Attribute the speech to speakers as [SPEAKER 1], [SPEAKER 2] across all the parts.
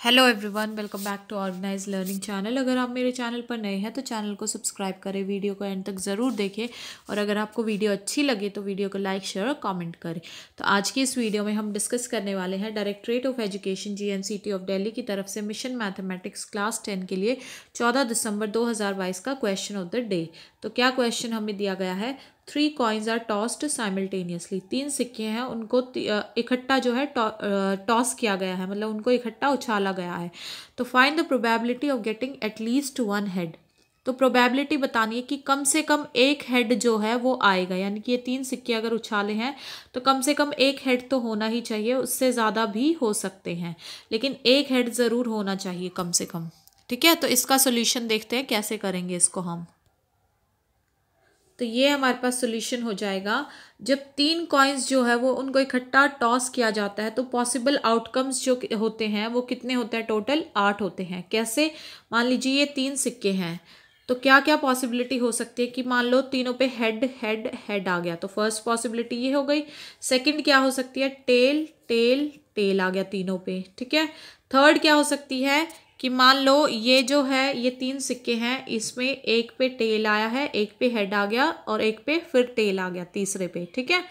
[SPEAKER 1] Hello everyone welcome back to organize learning channel अगर आप मेरे चैनल पर नए हैं तो चैनल को सब्सक्राइब करें वीडियो को एंड तक ज़रूर देखें। और अगर आपको वीडियो अच्छी लगे तो वीडियो को लाइक शेयर और कमेंट करें। तो आज की इस वीडियो में हम डिस्कस करने वाले हैं directorate of education GNCT of Delhi की तरफ़ से मिशन मैथमेटिक्स क्लास टेन के लिए चौदह दिसंबर दो हज़ार बाईस का क्वेश्चन ऑफ़ द डे तो क्या क्वेश्चन हमें दिया गया है? Three coins are tossed simultaneously तीन सिक्के हैं, उनको इकट्ठा जो है टॉस किया गया है मतलब उनको इकट्ठा उछाला गया है। तो find the probability of getting at least one head तो प्रोबेबिलिटी बतानी है कि कम से कम एक हेड जो है, वो आएगा। यानी कि ये तीन सिक्के अगर उछाले हैं तो कम से कम एक हेड तो होना ही चाहिए, उससे ज़्यादा भी हो सकते हैं। लेकिन एक हेड ज़रूर होना चाहिए कम से कम। ठीक है? तो इसका सोल्यूशन देखते हैं, कैसे करेंगे इसको हम। तो ये हमारे पास सोल्यूशन हो जाएगा। जब तीन कॉइन्स जो है वो उनको इकट्ठा टॉस किया जाता है तो पॉसिबल आउटकम्स जो होते हैं, वो कितने होते हैं टोटल आठ होते हैं। कैसे? मान लीजिए ये तीन सिक्के हैं तो क्या क्या पॉसिबिलिटी हो सकती है कि मान लो तीनों पे हेड हेड हेड आ गया तो फ़र्स्ट पॉसिबिलिटी ये हो गई। सेकंड क्या हो सकती है? टेल टेल टेल आ गया तीनों पे, ठीक है? थर्ड क्या हो सकती है? कि मान लो ये जो है, ये तीन सिक्के हैं, इसमें एक पे टेल आया है, एक पे हेड आ गया और एक पे फिर टेल आ गया, तीसरे पे, ठीक है?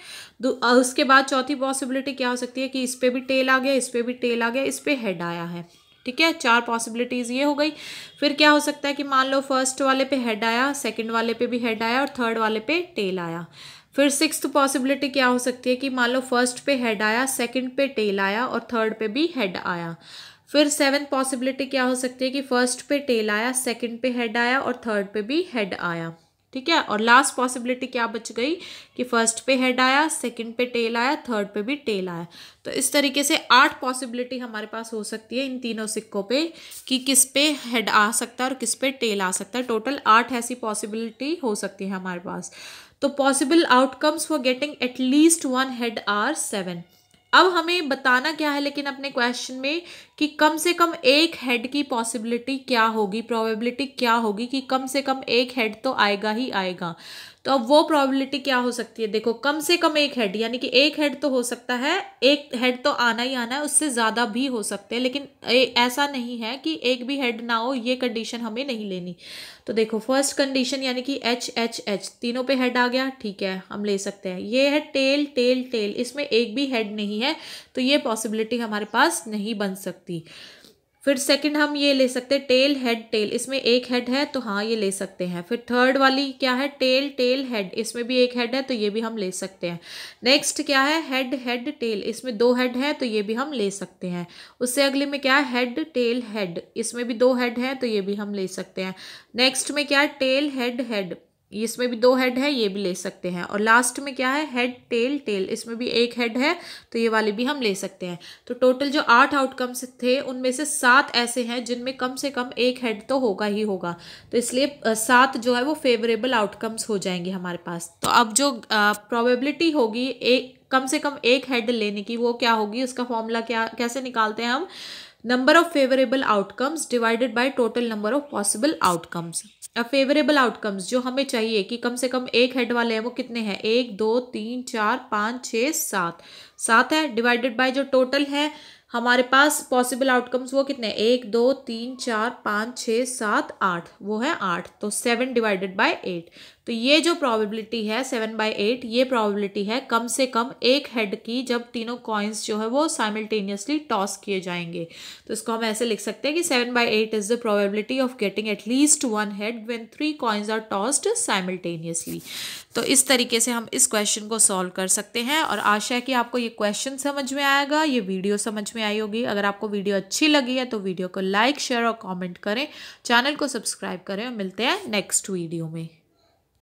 [SPEAKER 1] उसके बाद चौथी पॉसिबिलिटी क्या हो सकती है कि इस पे भी टेल आ गया, इस पे भी टेल आ गया, इस पे हेड आया है, ठीक है? चार पॉसिबिलिटीज़ ये हो गई। फिर क्या हो सकता है कि मान लो फ़र्स्ट वाले पे हेड आया सेकंड वाले पे भी हेड आया और थर्ड वाले पे टेल आया। फिर सिक्स पॉसिबिलिटी क्या हो सकती है कि मान लो फ़र्स्ट पे हेड आया सेकंड पे टेल आया और थर्ड पे भी हेड आया। फिर सेवन पॉसिबिलिटी क्या हो सकती है कि फ़र्स्ट पे टेल आया सेकंड पे हेड आया और थर्ड पे भी हेड आया। ठीक है? और लास्ट पॉसिबिलिटी क्या बच गई कि फ़र्स्ट पे हेड आया सेकंड पे टेल आया थर्ड पे भी टेल आया। तो इस तरीके से आठ पॉसिबिलिटी हमारे पास हो सकती है इन तीनों सिक्कों पे कि किस पे हेड आ सकता है और किस पे टेल आ सकता है। टोटल आठ ऐसी पॉसिबिलिटी हो सकती है हमारे पास। तो possible outcomes for getting at least one head are seven अब हमें बताना क्या है, लेकिन अपने क्वेश्चन में कि कम से कम एक हेड की पॉसिबिलिटी क्या होगी प्रोबेबिलिटी क्या होगी कि कम से कम एक हेड तो आएगा ही आएगा। तो अब वो प्रोबेबिलिटी क्या हो सकती है? देखो, कम से कम एक हेड यानी कि एक हेड तो हो सकता है, एक हेड तो आना ही आना है, उससे ज़्यादा भी हो सकते हैं, लेकिन ऐसा नहीं है कि एक भी हेड ना हो, ये कंडीशन हमें नहीं लेनी। तो देखो फ़र्स्ट कंडीशन यानी कि एच एच एच तीनों पे हेड आ गया, ठीक है, हम ले सकते हैं। ये है टेल टेल टेल इसमें एक भी हेड नहीं है तो ये पॉसिबिलिटी हमारे पास नहीं बन सकती। फिर सेकंड हम ये ले सकते हैं टेल हेड टेल इसमें एक हेड है तो हाँ ये ले सकते हैं. फिर थर्ड वाली क्या है? टेल टेल हेड इसमें भी एक हेड है तो ये भी हम ले सकते हैं. नेक्स्ट क्या है? हेड हेड टेल इसमें दो हेड है तो ये भी हम ले सकते हैं. उससे अगले में क्या है? हेड टेल हेड इसमें भी दो हेड है तो ये भी हम ले सकते हैं. नेक्स्ट में क्या है? टेल हेड हेड इसमें भी दो हेड है, ये भी ले सकते हैं। और लास्ट में क्या है? हेड टेल टेल इसमें भी एक हेड है तो ये वाले भी हम ले सकते हैं। तो टोटल जो आठ आउटकम्स थे, उनमें से सात ऐसे हैं, जिनमें कम से कम एक हेड तो होगा ही होगा। तो इसलिए सात जो है, वो फेवरेबल आउटकम्स हो जाएँगे हमारे पास। तो अब जो प्रोबेबिलिटी होगी एक कम से कम एक हेड लेने की, वो क्या होगी? उसका फॉर्मूला क्या, कैसे निकालते हैं हम? Number of favourable outcomes divided by total number of possible outcomes favourable outcomes जो हमें चाहिए कि कम से कम एक हेड वाले हैं, वो कितने हैं? एक, दो, तीन, चार, पाँच छः सात। सात है डिवाइडेड बाय जो टोटल है हमारे पास पॉसिबल आउटकम्स वो कितने एक, दो, तीन, चार, पाँच छः सात, आठ। वो है आठ तो सेवन डिवाइडेड बाय एट तो ये जो प्रोबेबिलिटी है सेवन बाई एट ये प्रोबेबिलिटी है कम से कम एक हेड की जब तीनों कॉइन्स जो है वो साइमल्टेनियसली टॉस किए जाएँगे। तो इसको हम ऐसे लिख सकते हैं कि seven by eight is the probability of getting at least one head when three coins are tossed simultaneously तो इस तरीके से हम इस क्वेश्चन को सॉल्व कर सकते हैं और आशा है कि आपको ये क्वेश्चन समझ में आएगा, ये वीडियो समझ में आई होगी। अगर आपको वीडियो अच्छी लगी है तो वीडियो को लाइक, शेयर और कॉमेंट करें। चैनल को सब्सक्राइब करें और मिलते हैं नेक्स्ट वीडियो में।